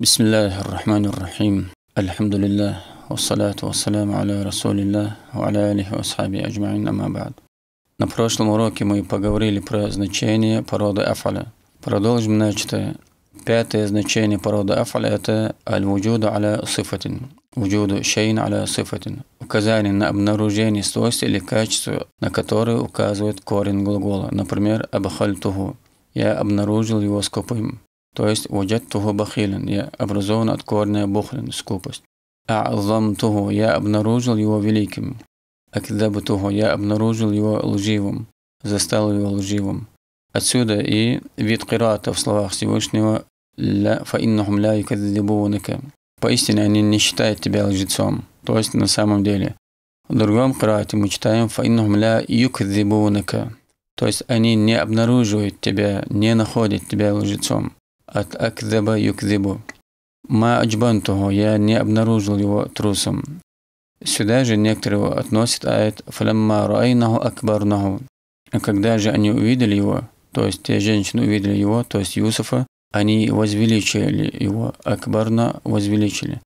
بسم الله الرحمن الرحيم الحمد لله والصلاة والسلام على رسول الله وعلى آله وأصحابه أجمعين أما بعد На прошлом уроке мы поговорили про значение породы афаля. Продолжим начатое. Пятое значение породы афаля – это аль-вуджуду аля сифатин. Вуджуду шейн аля сифатин. Указание на обнаружение свойства или качества, на которые указывает корень глагола. Например, абахальтуху. Я обнаружил его скупым. То есть ваджаттуху бахилен. Я образован от корня бухлен, скупость. А'замтуху. Я обнаружил его великим. Акдабтуху, я обнаружил его лживым, застал его лживым. Отсюда и вид кирата в словах Всевышнего «Ля фаиннахум ля юкадзибунака». Поистине они не считают тебя лжецом. То есть на самом деле. В другом кирате мы читаем «Фаиннахум ля юкадзибунака». То есть они не обнаруживают тебя, не находят тебя лжецом. От акдаба юкдибу. Ма аджбантуху, я не обнаружил его трусом. Сюда же некоторые относят аят «Фалямма руайнаху акбарнаху». А когда же они увидели его, то есть те женщины увидели его, то есть Юсуфа, они возвеличили его, акбарна возвеличили.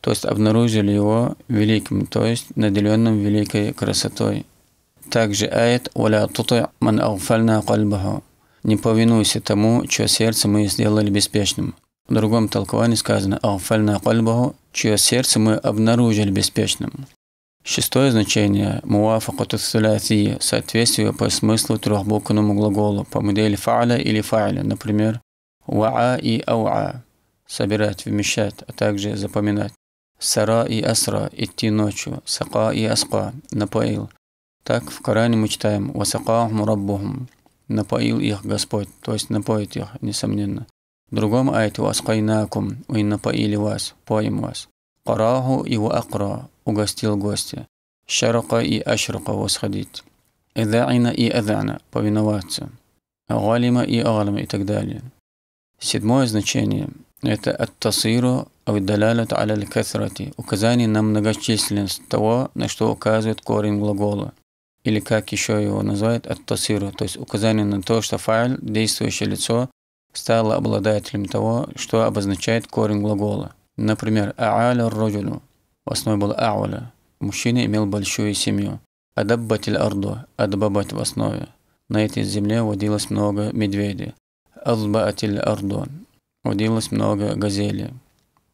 То есть обнаружили его великим, то есть наделенным великой красотой. Также аят «Валя туты ман агфальна кальбаху». Не повинуйся тому, чье сердце мы сделали беспечным. В другом толковании сказано «Агфальна кальбаху», чье сердце мы обнаружили беспечным. Шестое значение – муафакату сулятия – соответствие по смыслу трехбуквенному глаголу по модели фа'ля или фа'ля, например, ва'a и ау'a – собирать, вмещать, а также запоминать. Сара и асра – идти ночью, сака и аска – напоил. Так в Коране мы читаем «Васакахум раббухум» – напоил их Господь, то есть напоит их, несомненно. В другом айте «Васкайнакум» – «И напоили вас, поим вас». «Караху» и «Ваакра» – угостил гостя. «Шарака» и «Ашрака» – восходить. «Эда'ина» и «Эдa'на» – повиноваться. «Галима» и «Агалима» и так далее. Седьмое значение – это «Ат-тасиру» «Авиддалялят аля катрати» – указание на многочисленность того, на что указывает корень глагола. Или как еще его называют «Ат-тасиру», то есть указание на то, что файл, действующее лицо, стало обладателем того, что обозначает корень глагола. Например, «А'аля роджулю» в основе был «А'аля». Мужчина имел большую семью. «Адаббатиль арду» – «Адбабат» в основе. На этой земле водилось много медведей. «Азбаатиль арду» – водилось много газелей.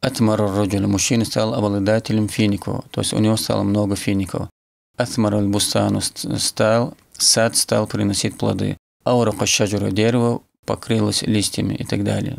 «Атмар роджулю» – мужчина стал обладателем фиников, то есть у него стало много фиников. «Атмар аль-бустану» – стал, сад стал приносить плоды. «Аурака шаджура» – дерево покрылось листьями и так далее.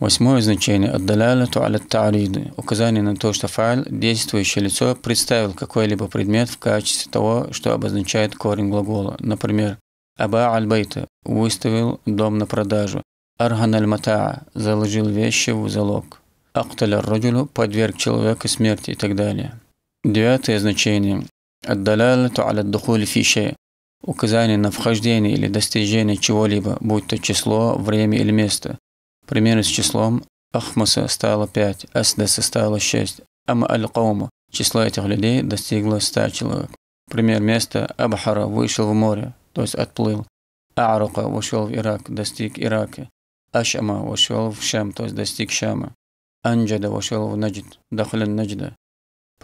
Восьмое значение – отдаляляту аля та'риды – указание на то, что файл, действующее лицо, представил какой-либо предмет в качестве того, что обозначает корень глагола. Например, аба аль-байта – выставил дом на продажу. Арган аль-матаа – заложил вещи в залог. Акталя роджулю – подверг человека смерти и так далее. Девятое значение – отдаляляту аля духули фише – указание на вхождение или достижение чего-либо, будь то число, время или место. Примерно с числом Ахмаса стало 5, Асдаса стало 6, Ама аль-Кауму число этих людей достигло 100 человек. Пример места Абхара вышел в море, то есть отплыл. Арука вошел в Ирак, достиг Ирака. Ашама вошел в Шам, то есть достиг Шама. Анджада вошел в Наджд, дахаля Наджда.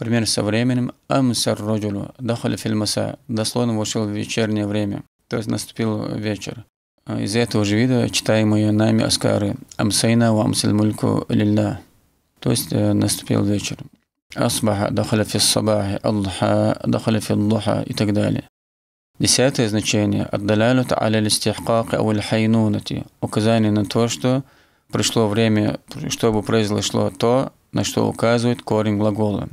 Пример со временем Амсар Роджулу, дахаля фильмаса, дословно вошел в вечернее время, то есть наступил вечер. Из этого же вида читаемые нами аскары «Амсайна ва амсил мульку лилля», то есть наступил вечер. «Асбаха дахаля фи сабахи», «Аддха дахаля фи духа» и так далее. Десятое значение «Аддалялют аля листихкаки ау хайнунати» указание на то, что пришло время, чтобы произошло то, на что указывает корень глагола.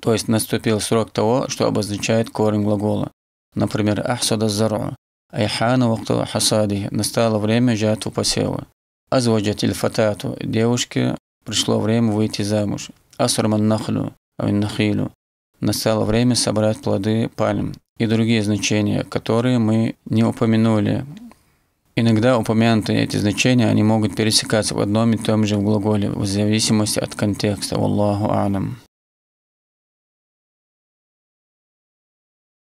То есть наступил срок того, что обозначает корень глагола. Например, «Ахсада зару» Айхана вакту хасади. Настало время жатву посева. Азваджат фатату. Девушке пришло время выйти замуж. Асрман нахлю. Нахилу. Настало время собрать плоды пальм и другие значения, которые мы не упомянули. Иногда упомянутые эти значения, они могут пересекаться в одном и том же глаголе в зависимости от контекста. Аллаху алям.